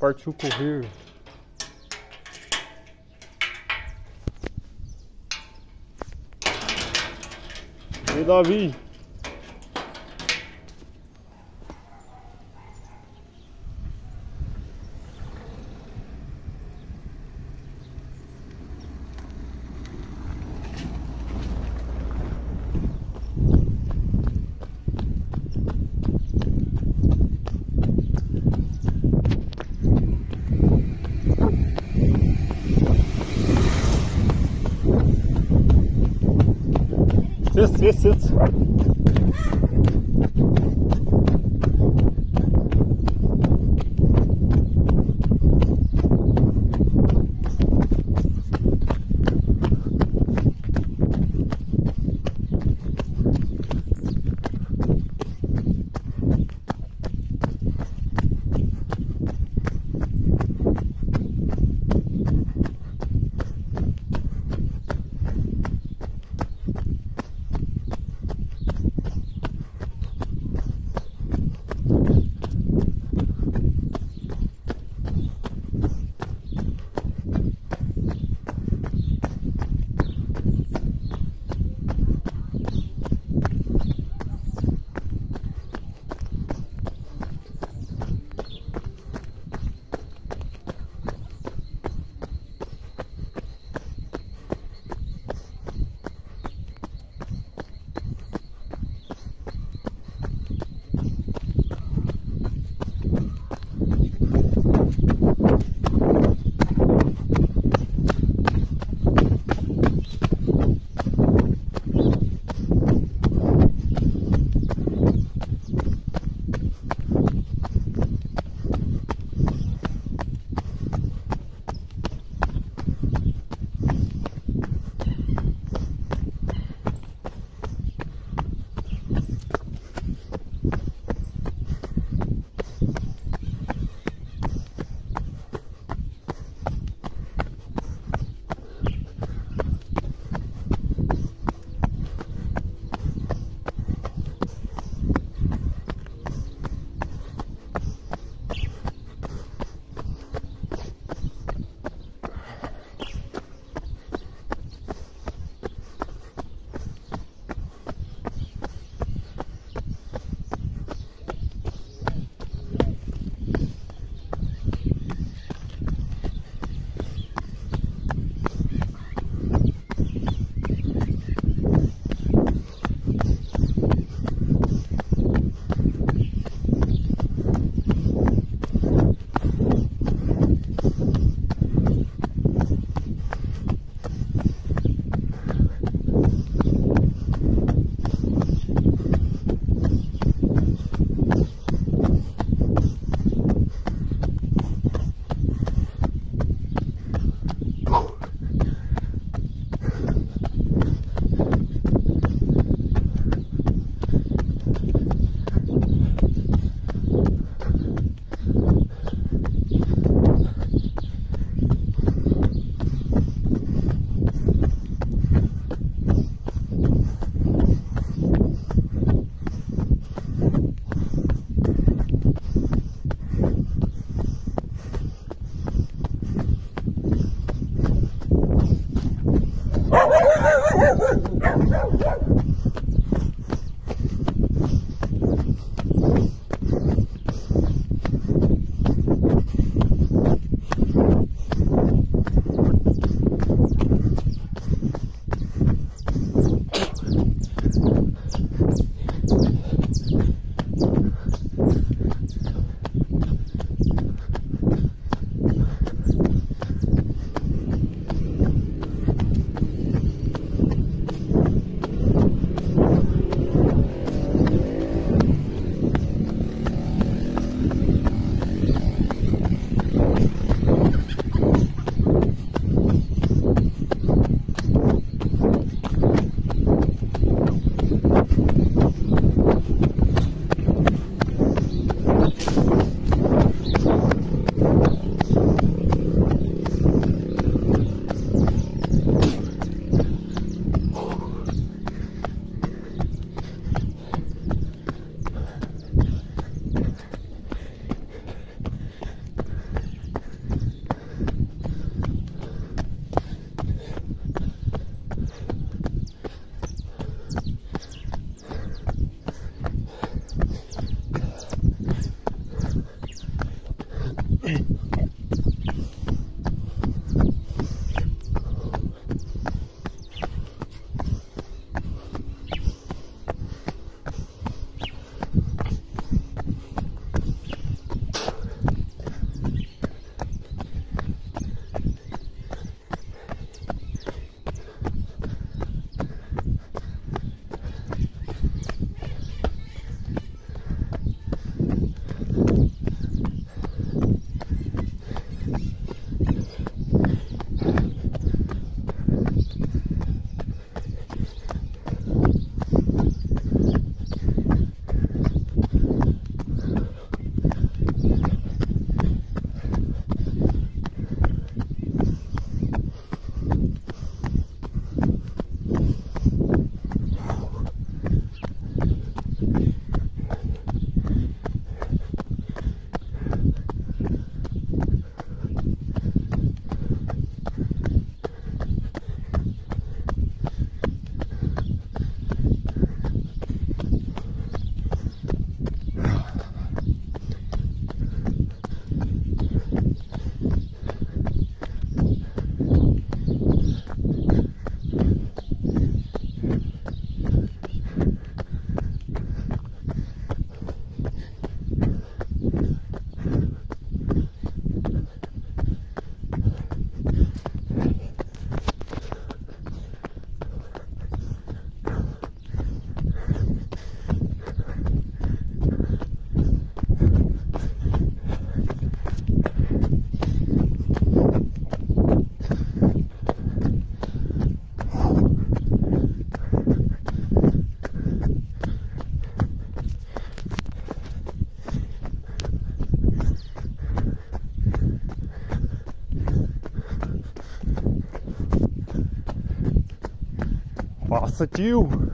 Partiu correr. E Davi? Tschüss, jetzt. at you.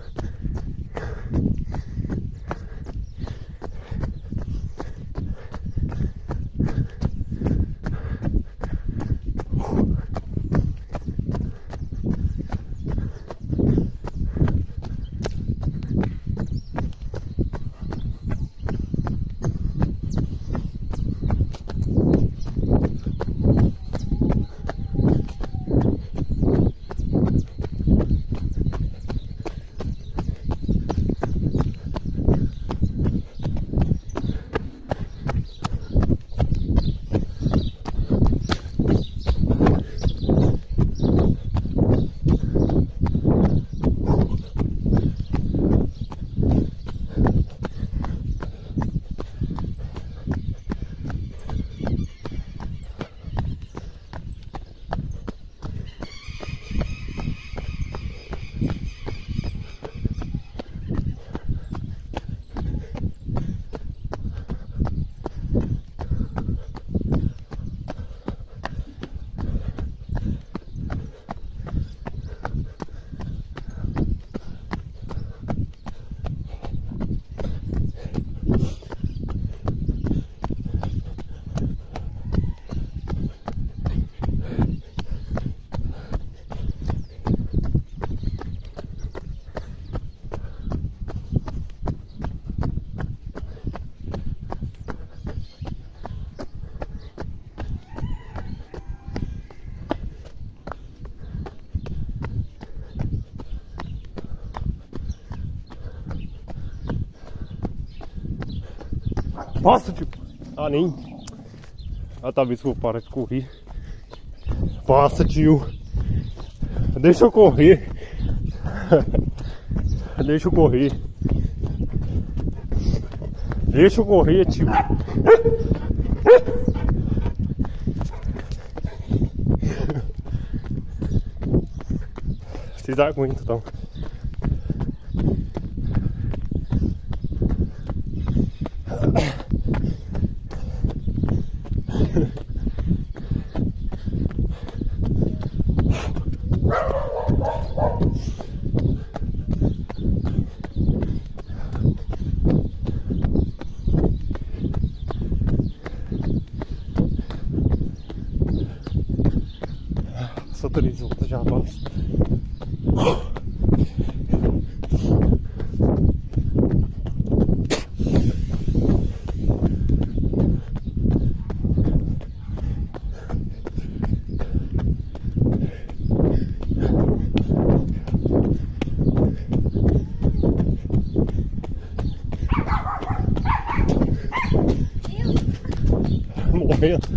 Passa, tio. Ah, nem. Ah, talvez vou parar de correr. Passa, tio. Deixa eu correr. Deixa eu correr. Deixa eu correr, tio. Vocês aguentam, então. 没有，我没有。